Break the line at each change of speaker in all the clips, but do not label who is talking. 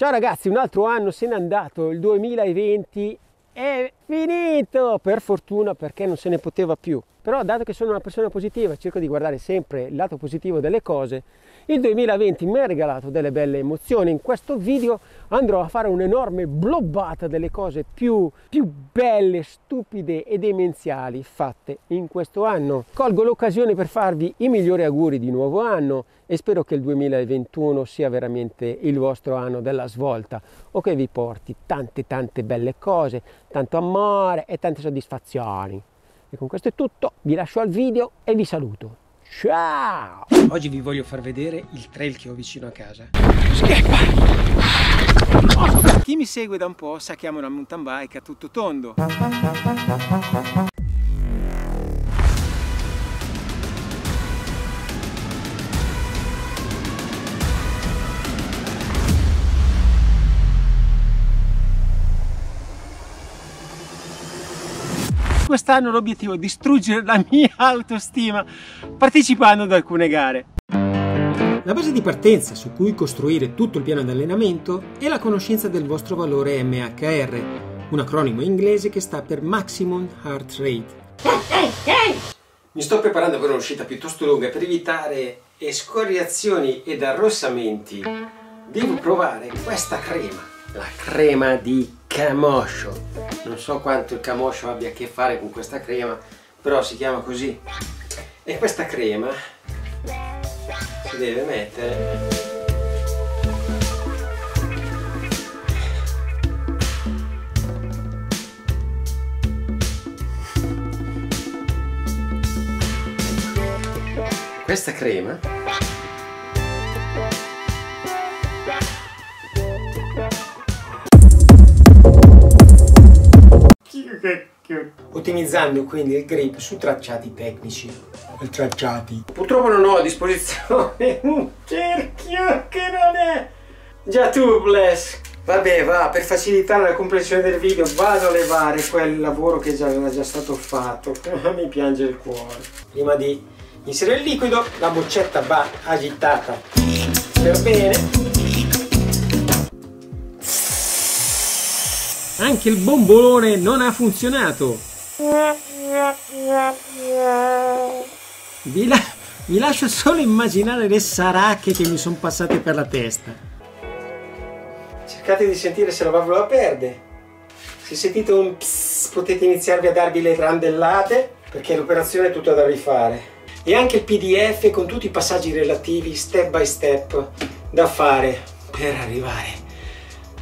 Ciao ragazzi, un altro anno se n'è andato, il 2020 è finito, per fortuna perché non se ne poteva più. Però dato che sono una persona positiva, cerco di guardare sempre il lato positivo delle cose, il 2020 mi ha regalato delle belle emozioni. In questo video andrò a fare un'enorme blobbata delle cose più, più belle, stupide e demenziali fatte in questo anno. Colgo l'occasione per farvi i migliori auguri di nuovo anno e spero che il 2021 sia veramente il vostro anno della svolta o che vi porti tante tante belle cose, tanto amore e tante soddisfazioni. E con questo è tutto, vi lascio al video e vi saluto. Ciao! Oggi vi voglio far vedere il trail che ho vicino a casa. Scheppa! Chi mi segue da un po' sa che amo una mountain bike a tutto tondo. Quest'anno l'obiettivo è distruggere la mia autostima partecipando ad alcune gare. La base di partenza su cui costruire tutto il piano di allenamento è la conoscenza del vostro valore MHR, un acronimo inglese che sta per Maximum Heart Rate. Mi sto preparando per un'uscita piuttosto lunga per evitare escoriazioni ed arrossamenti. Devo provare questa crema, la crema di camoscio. Non so quanto il camoscio abbia a che fare con questa crema però si chiama così. E questa crema si deve mettere questa crema ottimizzando quindi il grip su tracciati tecnici. Tracciati. Purtroppo non ho a disposizione un cerchio che non è già tubeless. Vabbè, va, per facilitare la comprensione del video vado a levare quel lavoro che già era già stato fatto. Mi piange il cuore. Prima di inserire il liquido, la boccetta va agitata per bene. Anche il bombolone non ha funzionato. Vi, la vi lascio solo immaginare le saracche che mi sono passate per la testa. Cercate di sentire se la valvola perde. Se sentite un pss, potete iniziarvi a darvi le randellate perché l'operazione è tutta da rifare. E anche il PDF con tutti i passaggi relativi step by step da fare per arrivare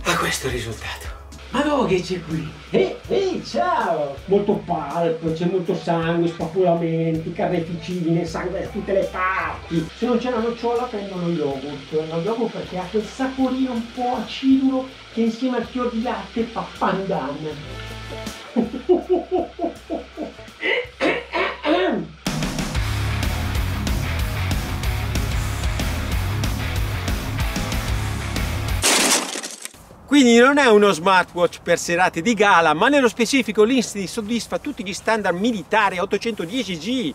a questo risultato. Ma no, che c'è qui? Ehi, ehi, ciao! Molto palpo, c'è molto sangue, spapolamenti, carneficine, sangue da tutte le parti. Se non c'è la nocciola prendo lo yogurt. Lo yogurt perché ha quel saporino un po' acidulo che insieme al fior di latte fa pandan. Quindi non è uno smartwatch per serate di gala, ma nello specifico l'Instinct soddisfa tutti gli standard militari 810G.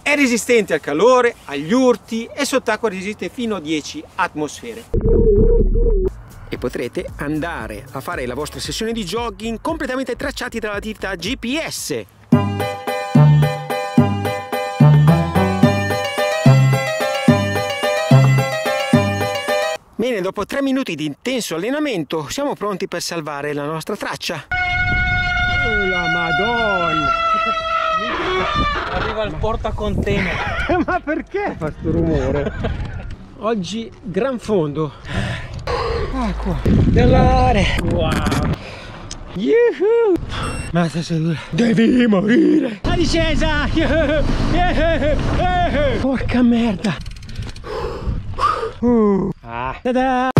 È resistente al calore, agli urti e sott'acqua resiste fino a 10 atmosfere. E potrete andare a fare la vostra sessione di jogging completamente tracciati dalla ditta GPS. Bene, dopo tre minuti di intenso allenamento siamo pronti per salvare la nostra traccia. Oh, la madonna!
Arriva il portacontainer.
Ma perché fa questo rumore? Oggi gran fondo. Acqua. Dolore. Wow. Yuhu. Ma sta seduta. Devi morire. La discesa. Porca merda. Ah. Ta-da!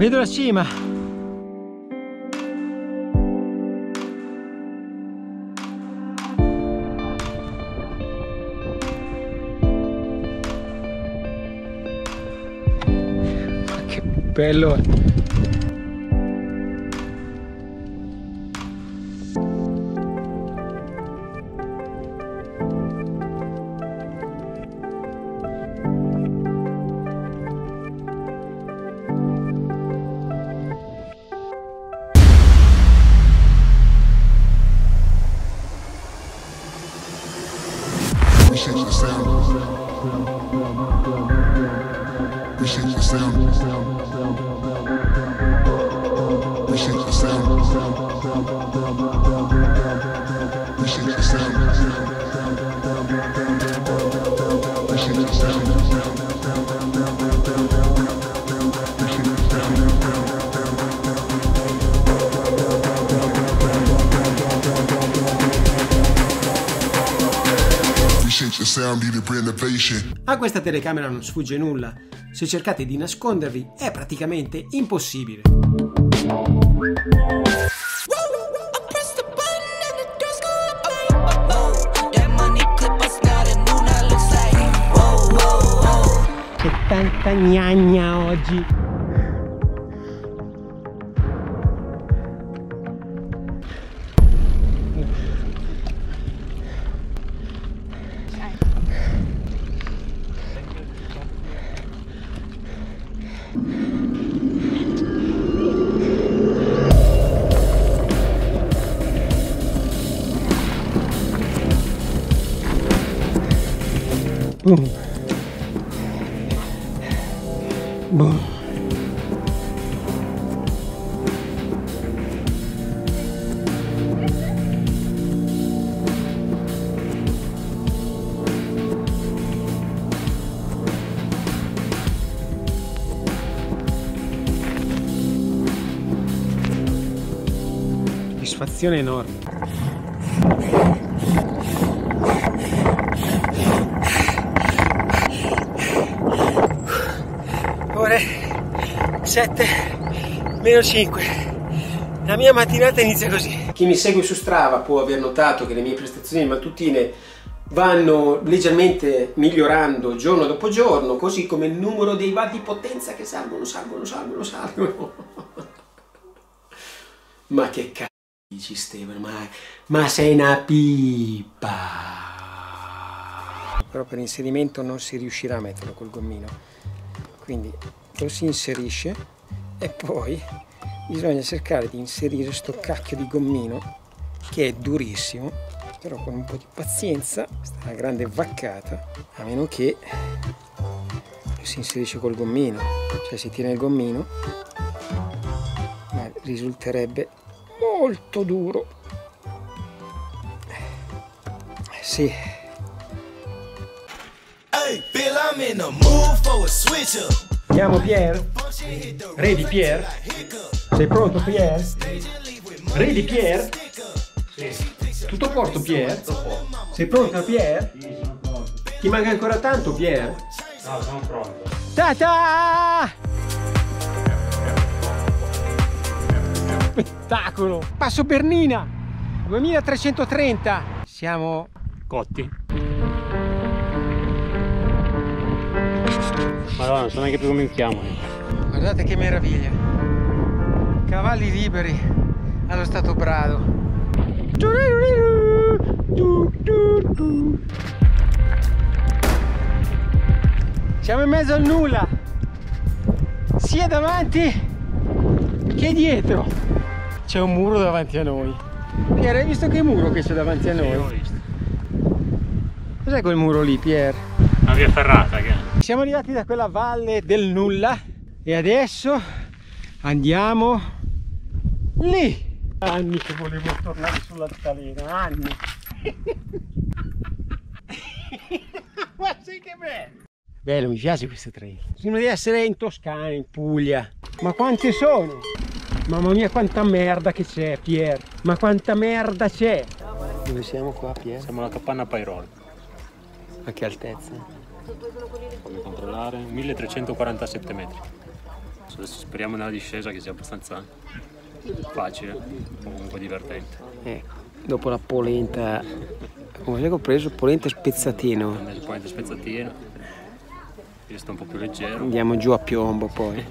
Vedo la cima. Bello
sound. Appreciate the sound.
A questa telecamera non sfugge nulla. Se cercate di nascondervi è praticamente impossibile.
press the button and
Boom. Boom. Soddisfazione enorme. 7 meno 5 la mia mattinata inizia così. Chi mi segue su Strava può aver notato che le mie prestazioni mattutine vanno leggermente migliorando giorno dopo giorno così come il numero dei watt di potenza che salgono salgono salgono salgono. Ma che cazzo dici Stefano? Ma, ma sei una pipa però per inserimento non si riuscirà a metterlo col gommino. Quindi lo si inserisce e poi bisogna cercare di inserire sto cacchio di gommino che è durissimo però con un po' di pazienza è una grande vaccata a meno che si inserisce col gommino cioè si tiene il gommino ma risulterebbe molto duro. Eh, sì.
Hey, Bill,
Andiamo Pier? Ready Pier? Sei pronto Pier? Ready Pier? Tutto a posto Pier? Sei pronto Pier? Ti manca ancora tanto Pier?
No, sono pronto.
Ta-ta! Spettacolo! Passo Bernina 2330 Siamo
Cotti. Madonna, non so neanche più come mi chiamo. io.
Guardate che meraviglia! Cavalli liberi allo stato brado. Siamo in mezzo al nulla, sia davanti che dietro. C'è un muro davanti a noi. Pier, hai visto che muro che c'è davanti a noi?
visto.
Cos'è quel muro lì, Pier?
Una via ferrata che
Siamo arrivati da quella valle del nulla e adesso andiamo lì. Anni che volevo tornare sull'altalena, anni. Ma sai che bello! Bello, mi piace questo treno. Sembra di essere in Toscana, in Puglia. Ma quante sono? Mamma mia quanta merda che c'è, Pier. Ma quanta merda c'è. Dove siamo qua, Pier?
siamo alla capanna Pairol.
A che altezza?
Fammi controllare. 1347 metri. Adesso speriamo nella discesa che sia abbastanza facile, comunque divertente.
Ecco, dopo la polenta, come ho preso polenta spezzatino.
Nel ponente spezzatino, che sta un po' più leggero.
Andiamo giù a piombo poi. È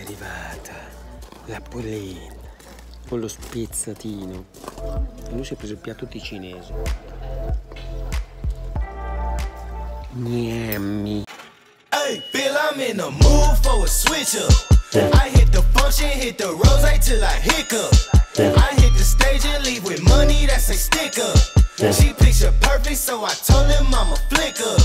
arrivata la polenta con lo spezzatino. Lui si è preso il piatto ticinese. Gnammi.
Hey, Bill, I'm in the mood for a switch up. I hit the function, hit the rose till I hiccup. I hit the stage and leave with money that's a sticker. She picture perfect, so I told him I'm a flicker.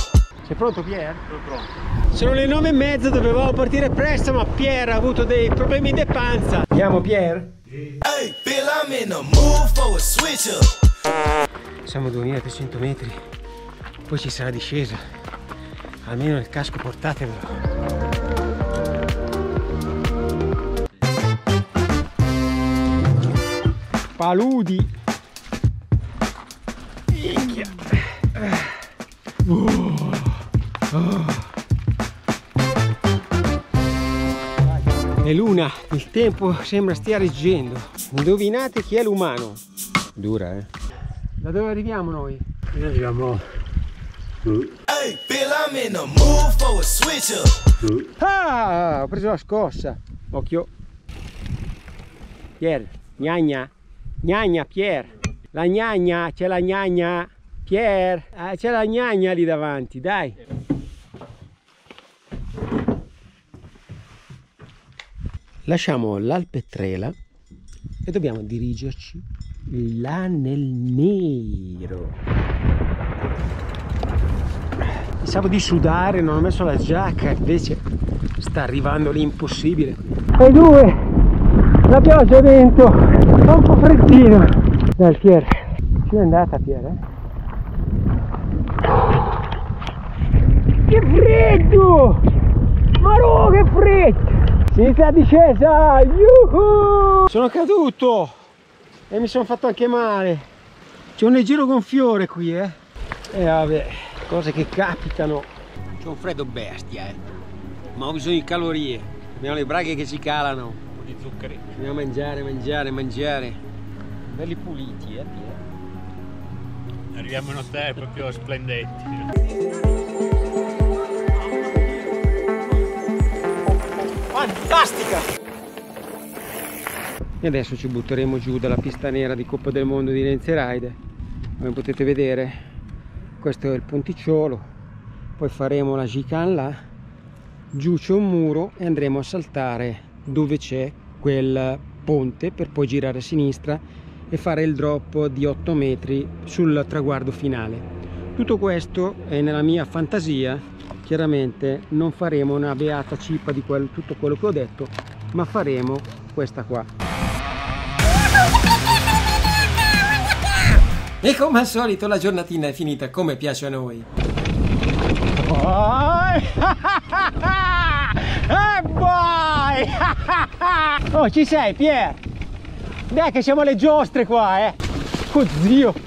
Sei pronto Pier?
Sono pronto.
Sono le nove e mezza, dovevamo partire presto, ma Pier ha avuto dei problemi di panza. Andiamo Pier?
Hey, Bill, I'm in the mood for a switch up.
Siamo a 2300 metri, poi ci sarà discesa. Almeno il casco portatevelo. Paludi. Minchia. Uh. Oh. È luna, il tempo sembra stia reggendo. Indovinate chi è l'umano? Dura, eh? Da dove arriviamo noi?
Noi arriviamo
Ah, ho preso la scossa. Occhio. Pier, gnagna. Gnagna, Pier. La gnagna, c'è la gnagna. Pier, ah, c'è la gnagna lì davanti, dai. Lasciamo l'Alpetrela e dobbiamo dirigerci là nel nero. Pensavo di sudare, non ho messo la giacca, invece sta arrivando l'impossibile. E due, la pioggia e vento, fa un po' freddino. Dai Pier, ci è andata Pier, eh? Che freddo! Ma no, che freddo! Si inizia la discesa! Yuhu! Sono caduto! E mi sono fatto anche male. C'è un leggero gonfiore qui, eh? E vabbè, cose che capitano. C'è un freddo bestia, eh. Ma ho bisogno di calorie. Abbiamo le braghe che ci calano.
un po' di zuccheri.
Dobbiamo mangiare, mangiare, mangiare. Belli puliti, eh, Pier?
Arriviamo in hotel proprio splendenti.
Fantastica! E adesso ci butteremo giù dalla pista nera di Coppa del Mondo di Ride. Come potete vedere, questo è il ponticciolo. Poi faremo la chicane là. Giù c'è un muro e andremo a saltare dove c'è quel ponte per poi girare a sinistra e fare il drop di 8 metri sul traguardo finale. Tutto questo è nella mia fantasia, chiaramente non faremo una beata cippa di quel- tutto quello che ho detto, ma faremo questa qua. E come al solito la giornatina è finita come piace a noi. E poi! Oh, ci sei, Pier? Dai che siamo alle giostre qua, eh! Oh, zio!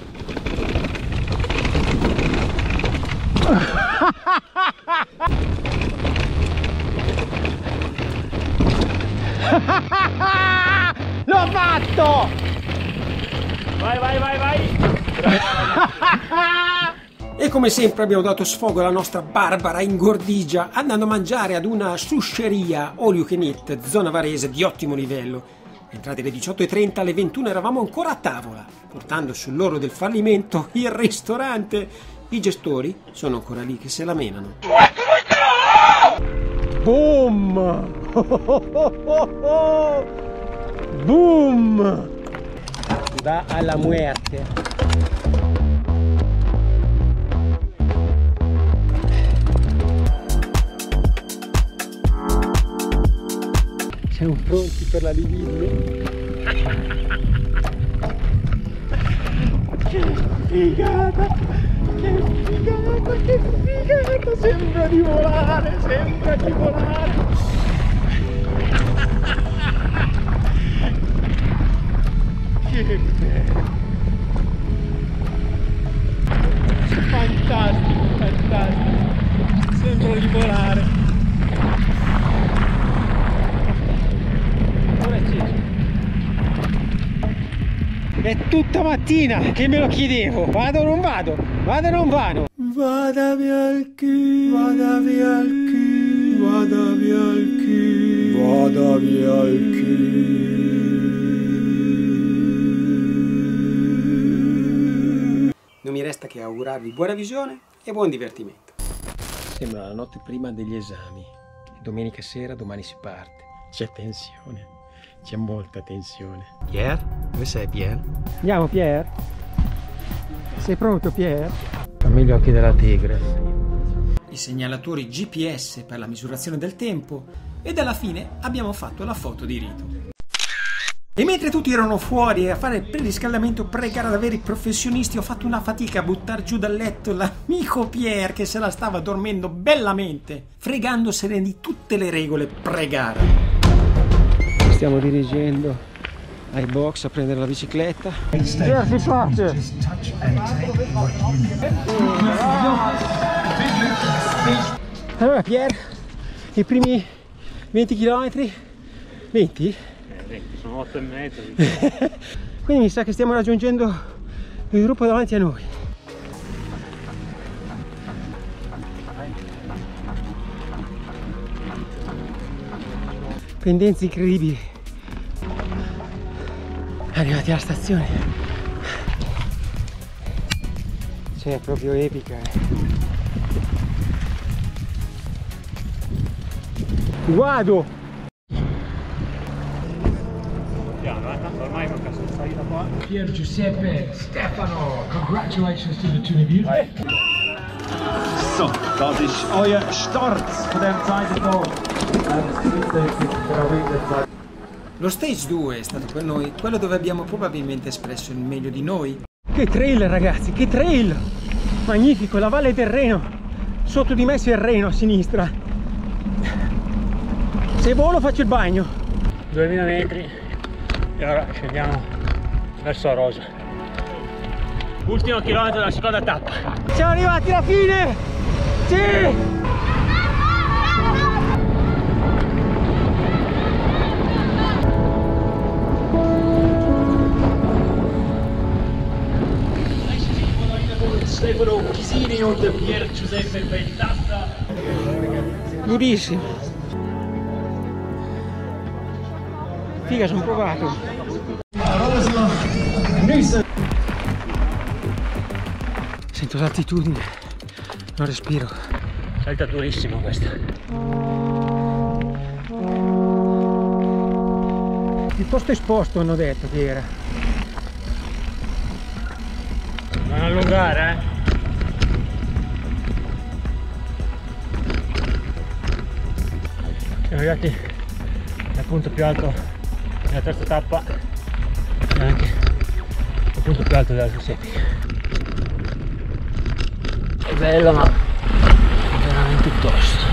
L'ho fatto!
Vai, vai, vai, vai!
E come sempre abbiamo dato sfogo alla nostra barbara ingordigia andando a mangiare ad una susceria all you can eat, zona varese di ottimo livello. Entrate alle 18.30, alle 21 eravamo ancora a tavola, portando sull'oro del fallimento il ristorante. I gestori sono ancora lì che se la menano. Boom! Boom! Va alla muerte. Siamo pronti per la liviglia. Che figata! Che figata! Che figata! Sembra di volare! Sembra di volare! Che bello! Fantastico, fantastico! Sembra di volare! Tutta mattina che me lo chiedevo. Vado o non vado? Vado o non vado? Vada via il chi, vada via il chi, vada via il chi, vada via il chi. Non mi resta che augurarvi buona visione e buon divertimento. Sembra la notte prima degli esami. Domenica sera, domani si parte. C'è tensione. C'è molta tensione. Pier? Dove sei Pier? Andiamo Pier? Sei pronto Pier? Fammi gli occhi della tigre. I segnalatori GPS per la misurazione del tempo ed alla fine abbiamo fatto la foto di rito. E mentre tutti erano fuori a fare il preriscaldamento pre-gara da veri professionisti, ho fatto una fatica a buttare giù dal letto l'amico Pier che se la stava dormendo bellamente, fregandosene di tutte le regole pre-gara. Stiamo dirigendo ai box a prendere la bicicletta. Pier si parte! Allora Pier, i primi 20 km, 20?
Eh, vedi, sono 8 e mezzo.
Quindi mi sa che stiamo raggiungendo il gruppo davanti a noi. Pendenze incredibili. Arrivati alla stazione. Cioè, è proprio epica. eh. Guado!
Piano, eh, tanto ormai non cazzo di salita qua.
Pier Giuseppe Stefano, congratulations to the two of you.
So, das ist euer Start von diesem zweiten Tag.
Lo stage 2 è stato per noi quello dove abbiamo probabilmente espresso il meglio di noi. Che trail ragazzi, che trail! Magnifico, la valle del Reno. Sotto di me c'è il Reno a sinistra. Se volo faccio il bagno.
2000 metri e ora scendiamo verso Rosa. Ultimo chilometro della seconda tappa.
Siamo arrivati alla fine! Sì!
Stefano Chisini und Pier Giuseppe Bentassa.
Durissimo. Figa, sono provato. Sento l'altitudine, non respiro.
Salta durissimo questa.
Piuttosto esposto hanno detto che era.
Non allungare, eh. Siamo arrivati al punto più alto della terza tappa e anche al punto più alto della Giuseppe. È bello ma veramente tosto.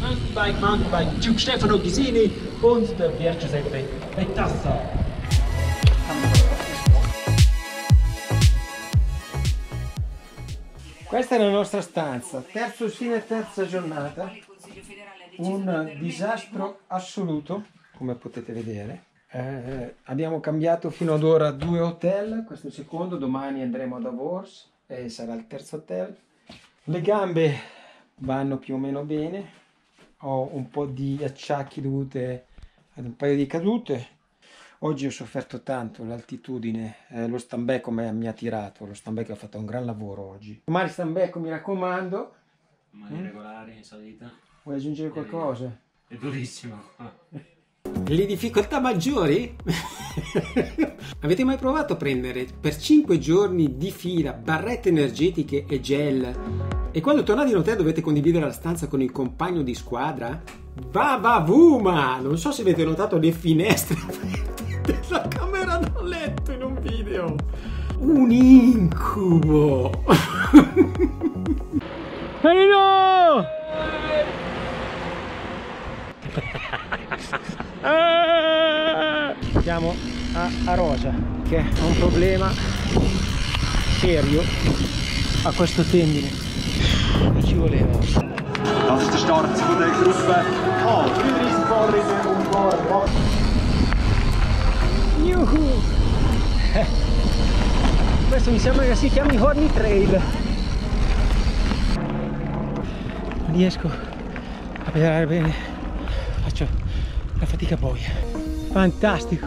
Mountainbike, Mountainbike, Duke Stefano Chisini und der Giuseppe
Questa è la nostra stanza, terzo fine terza giornata, un disastro assoluto, come potete vedere. Eh, abbiamo cambiato fino ad ora due hotel, questo è il secondo, domani andremo ad Avors e sarà il terzo hotel. Le gambe vanno più o meno bene, ho un po' di acciacchi dovute ad un paio di cadute. Oggi ho sofferto tanto l'altitudine, eh, lo stambecco mi, ha tirato, lo stambecco ha fatto un gran lavoro oggi. Domani stambecco mi raccomando,
Mani regolari in salita.
vuoi aggiungere qualcosa?
È durissimo.
Le difficoltà maggiori? Avete mai provato a prendere per 5 giorni di fila barrette energetiche e gel e quando tornate in hotel dovete condividere la stanza con il compagno di squadra? Va va vuma! Non so se avete notato le finestre Un incubo! Marino! Siamo a, a Rosa che ha un problema serio a questo tendine. Non ci voleva.
Das ist der Start von der Gruppe A. 33 Fahrerinnen und Fahrer.
Questo mi sembra che si chiami Horny Trail. Non riesco a pedalare bene, faccio la fatica poi. Fantastico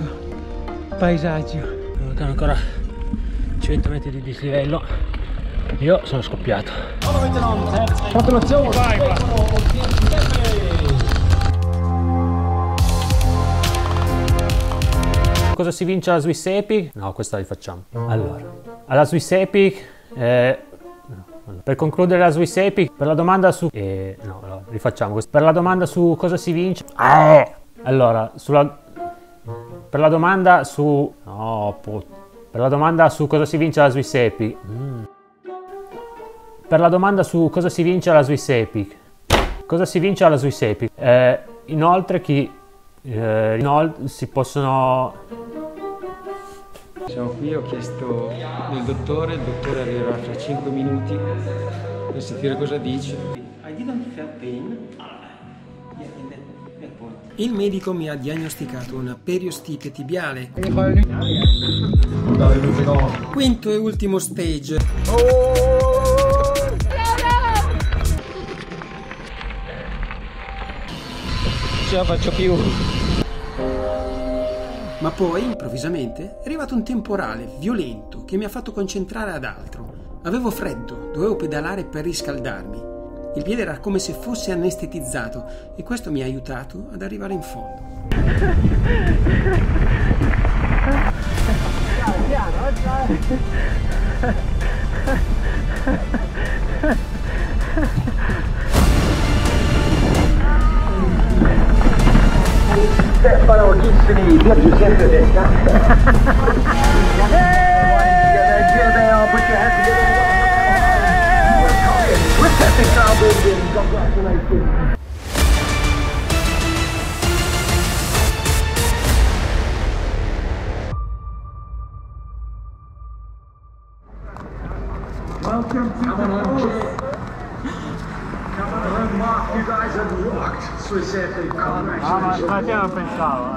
paesaggio.
Mancano ancora 100 metri di dislivello. Io sono scoppiato.
Gratulation! Vai,
Cosa si vince alla Swiss Epic? No, questa la rifacciamo. Allora, alla Swiss Epic, eh, per concludere la Swiss Epic, per la domanda su... eh, no, no, rifacciamo questo. Per la domanda su cosa si vince... Eh, allora, sulla... Per la domanda su... No, put- Per la domanda su cosa si vince alla Swiss Epic... Mm. Per la domanda su cosa si vince alla Swiss Epic... Cosa si vince alla Swiss Epic? Eh, inoltre chi... eh, inoltre si possono...
Siamo qui, ho chiesto del dottore, il dottore arriverà fra 5 minuti per sentire cosa dice. I didn't feel pain. Il medico mi ha diagnosticato una periostite tibiale. Quinto e ultimo stage. Ce la faccio più. Ma poi, improvvisamente, è arrivato un temporale violento che mi ha fatto concentrare ad altro. Avevo freddo, dovevo pedalare per riscaldarmi. Il piede era come se fosse anestetizzato e questo mi ha aiutato ad arrivare in fondo.
Stefano Chissini per Giuseppe Del Castro. Welcome Epic.